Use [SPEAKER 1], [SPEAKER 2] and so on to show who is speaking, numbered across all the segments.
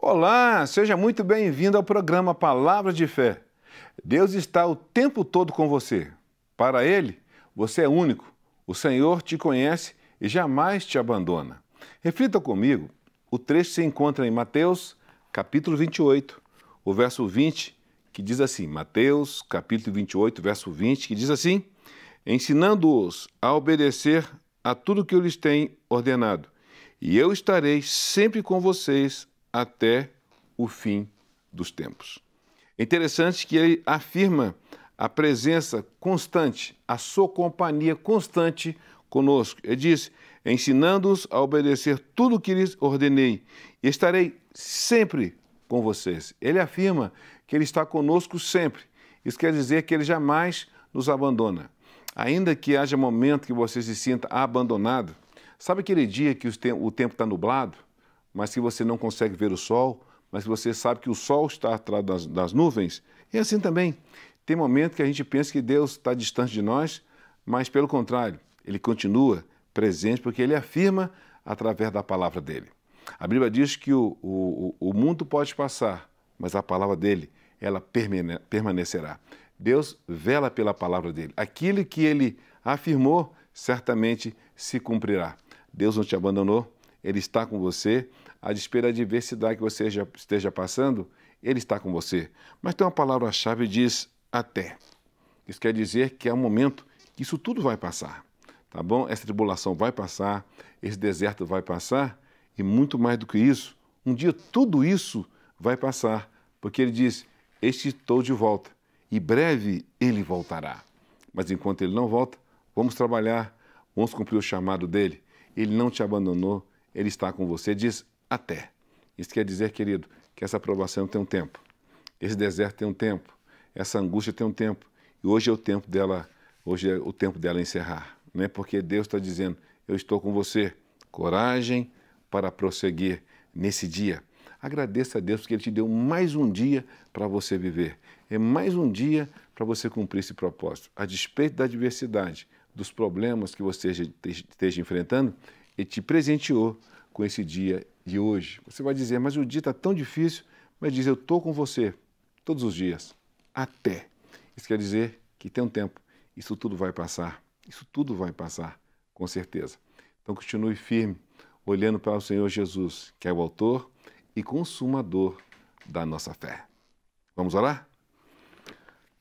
[SPEAKER 1] Olá, seja muito bem-vindo ao programa Palavra de Fé. Deus está o tempo todo com você. Para Ele, você é único. O Senhor te conhece e jamais te abandona. Reflita comigo. O trecho se encontra em Mateus, capítulo 28, o verso 20, que diz assim: Mateus, capítulo 28, verso 20, que diz assim: Ensinando-os a obedecer a tudo que eu lhes tenho ordenado, e eu estarei sempre com vocês até o fim dos tempos. É interessante que ele afirma a presença constante, a sua companhia constante conosco. Ele diz: ensinando-os a obedecer tudo o que lhes ordenei, e estarei sempre com vocês. Ele afirma que ele está conosco sempre. Isso quer dizer que ele jamais nos abandona. Ainda que haja momento que você se sinta abandonado, sabe aquele dia que o tempo está nublado? Mas que você não consegue ver o sol, mas que você sabe que o sol está atrás das, das nuvens. E assim também, tem momentos que a gente pensa que Deus está distante de nós, mas pelo contrário, Ele continua presente porque Ele afirma através da palavra dele. A Bíblia diz que o, o, o mundo pode passar, mas a palavra dele, ela permanecerá. Deus vela pela palavra dele. Aquilo que ele afirmou, certamente se cumprirá. Deus não te abandonou, ele está com você a despeito da adversidade que você esteja passando, Ele está com você. Mas tem uma palavra-chave que diz até. Isso quer dizer que é um momento que isso tudo vai passar, tá bom? Essa tribulação vai passar, esse deserto vai passar, e muito mais do que isso, um dia tudo isso vai passar, porque Ele diz: Este estou de volta, e breve Ele voltará. Mas enquanto Ele não volta, vamos trabalhar, vamos cumprir o chamado dele. Ele não te abandonou, Ele está com você. Diz até. Isso quer dizer, querido, que essa aprovação tem um tempo. Esse deserto tem um tempo. Essa angústia tem um tempo. E hoje é o tempo dela, hoje é o tempo dela encerrar, né? Porque Deus está dizendo: eu estou com você. Coragem para prosseguir nesse dia. Agradeça a Deus porque Ele te deu mais um dia para você viver. É mais um dia para você cumprir esse propósito. A despeito da adversidade, dos problemas que você esteja enfrentando, Ele te presenteou com esse dia de hoje. Você vai dizer, mas o dia está tão difícil, mas diz, eu estou com você todos os dias, até. Isso quer dizer que tem um tempo, isso tudo vai passar, isso tudo vai passar, com certeza. Então continue firme, olhando para o Senhor Jesus, que é o autor e consumador da nossa fé. Vamos orar?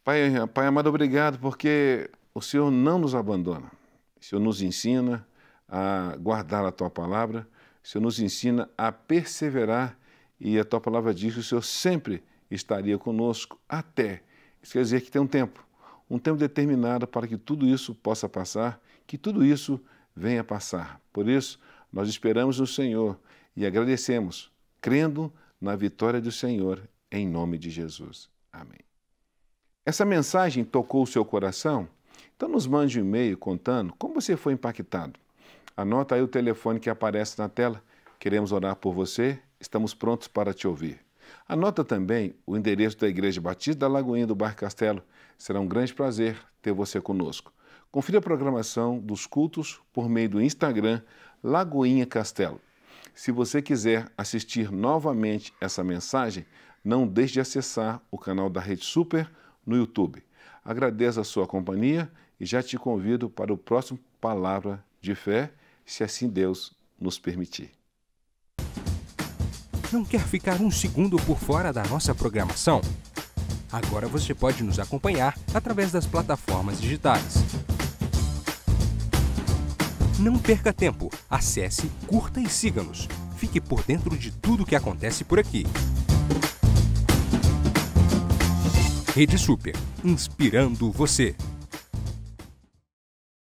[SPEAKER 1] Pai, Pai amado, obrigado porque o Senhor não nos abandona. O Senhor nos ensina a guardar a tua palavra o Senhor nos ensina a perseverar e a tua palavra diz que o Senhor sempre estaria conosco até. Isso quer dizer que tem um tempo, um tempo determinado para que tudo isso possa passar, que tudo isso venha passar. Por isso, nós esperamos no Senhor e agradecemos, crendo na vitória do Senhor, em nome de Jesus. Amém. Essa mensagem tocou o seu coração? Então nos mande um e-mail contando como você foi impactado. Anota aí o telefone que aparece na tela. Queremos orar por você, estamos prontos para te ouvir. Anota também o endereço da Igreja Batista da Lagoinha do Bar Castelo. Será um grande prazer ter você conosco. Confira a programação dos cultos por meio do Instagram Lagoinha Castelo. Se você quiser assistir novamente essa mensagem, não deixe de acessar o canal da Rede Super no YouTube. Agradeço a sua companhia e já te convido para o próximo Palavra de Fé se assim Deus nos permitir.
[SPEAKER 2] Não quer ficar um segundo por fora da nossa programação? Agora você pode nos acompanhar através das plataformas digitais. Não perca tempo. Acesse, curta e siga-nos. Fique por dentro de tudo o que acontece por aqui. Rede Super, inspirando você.